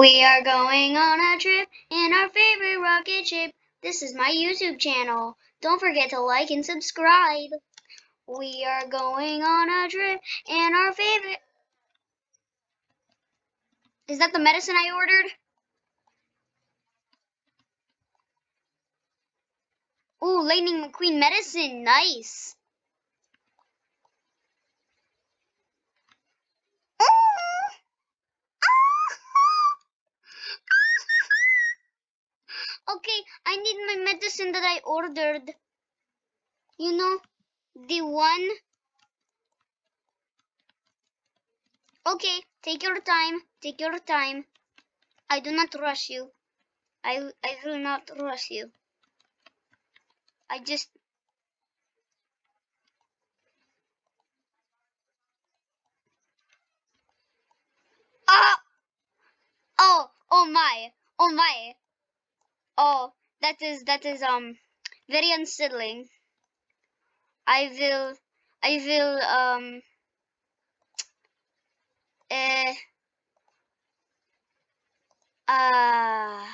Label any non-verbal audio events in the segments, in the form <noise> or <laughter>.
We are going on a trip in our favorite rocket ship. This is my YouTube channel. Don't forget to like and subscribe. We are going on a trip in our favorite. Is that the medicine I ordered? Ooh, Lightning McQueen medicine. Nice. Okay, I need my that I ordered. You know, the one. Okay, take your time. Take your time. I do not rush you. I I will not rush you. I just Ah! Oh, oh my. Oh my. Oh, that is that is um very unsettling. I will I will um uh uh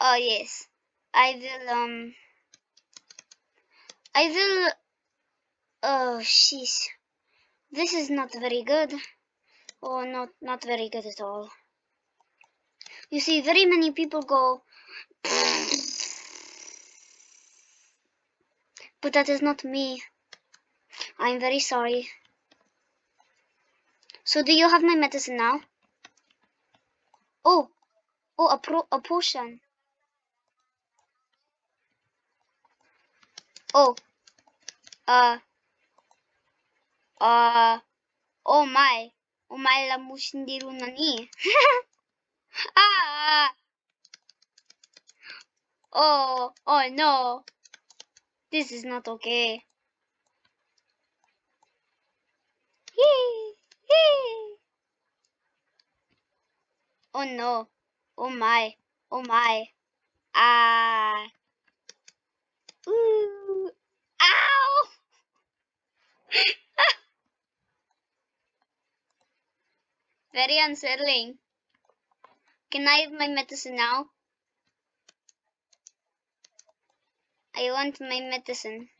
oh yes. I will um I will oh sheesh. This is not very good. Oh, not not very good at all. You see, very many people go, but that is not me. I'm very sorry. So, do you have my medicine now? Oh, oh, a pro, a potion. Oh, uh, uh, oh my. Umalam mo sindiro na ni. <laughs> ah! Oh, oh no. This is not okay. Oh no. Oh my. Oh my. Ah. Very unsettling. Can I have my medicine now? I want my medicine.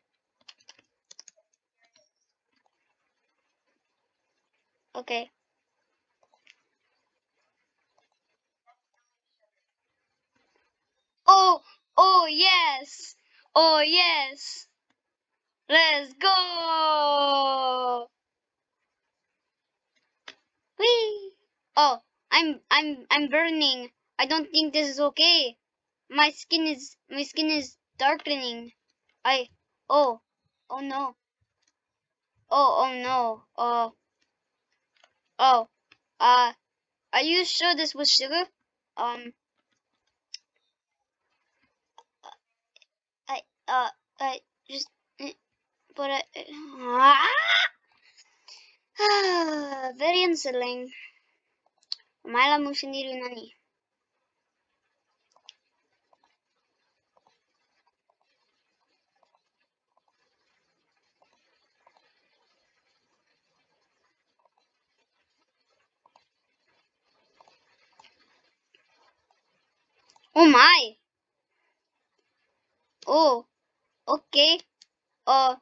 Okay. Oh, oh yes. Oh yes. Let's go. Whee! Oh, I'm I'm I'm burning. I don't think this is okay. My skin is my skin is darkening. I oh oh no. Oh oh no. Oh oh uh are you sure this was sugar? Um I uh I just eh, but I <sighs> ah! <sighs> Very unsettling. Umaila mo sendiri nani. Oh my. Oh, okay. Uh,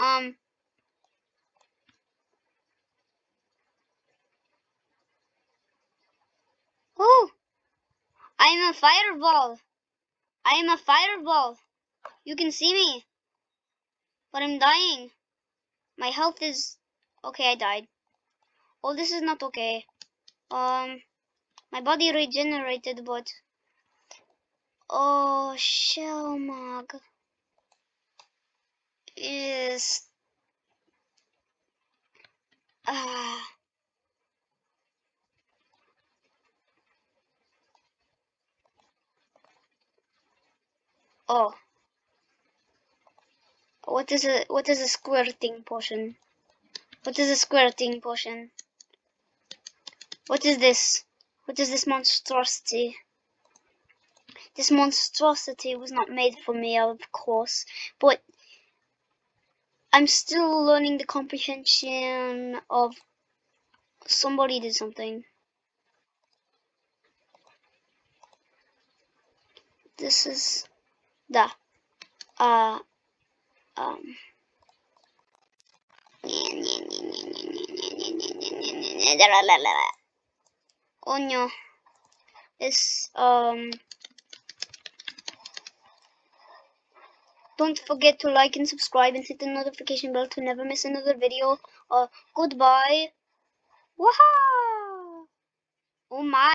um, I am a fireball. I am a fireball. You can see me. But I'm dying. My health is... Okay, I died. Oh, this is not okay. Um, my body regenerated, but... Oh, shell mog. Is... Ah... Oh. What is a what is a squirting potion? What is a squirting potion? What is this? What is this monstrosity? This monstrosity was not made for me, of course, but I'm still learning the comprehension of somebody did something. This is the uh um oh no um Don't forget to like and subscribe and hit the notification bell to never miss another video. Uh, goodbye. Waha! Oh my.